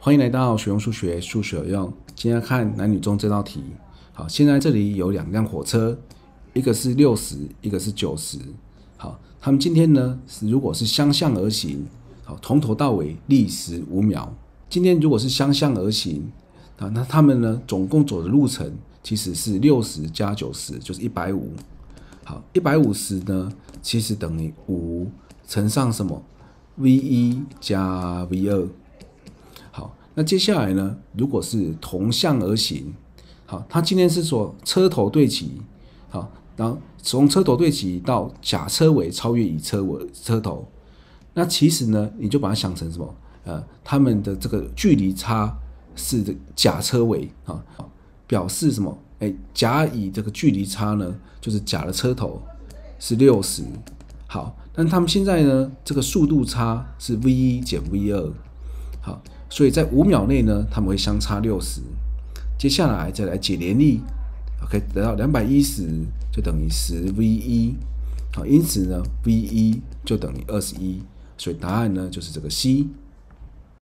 欢迎来到学用数学，数学有用。今天看男女中这道题。好，现在这里有两辆火车，一个是六十，一个是九十。好，他们今天呢是如果是相向而行，好，从头到尾历时五秒。今天如果是相向而行，啊，那他们呢总共走的路程其实是六十加九十，就是一百五。好，一百五十呢，其实等于五乘上什么？v 一加 v 二。那接下来呢？如果是同向而行，好，他今天是说车头对齐，好，然后从车头对齐到甲车尾超越乙车尾车头，那其实呢，你就把它想成什么？呃，他们的这个距离差是甲车尾啊，表示什么？哎，甲乙这个距离差呢，就是甲的车头是六十，好，但他们现在呢，这个速度差是 v 一减 v 二，好。所以在五秒内呢，他们会相差六十。接下来再来解联力，OK，得到两百一十就等于十 v 一，好，因此呢，v 一就等于二十一，所以答案呢就是这个 C。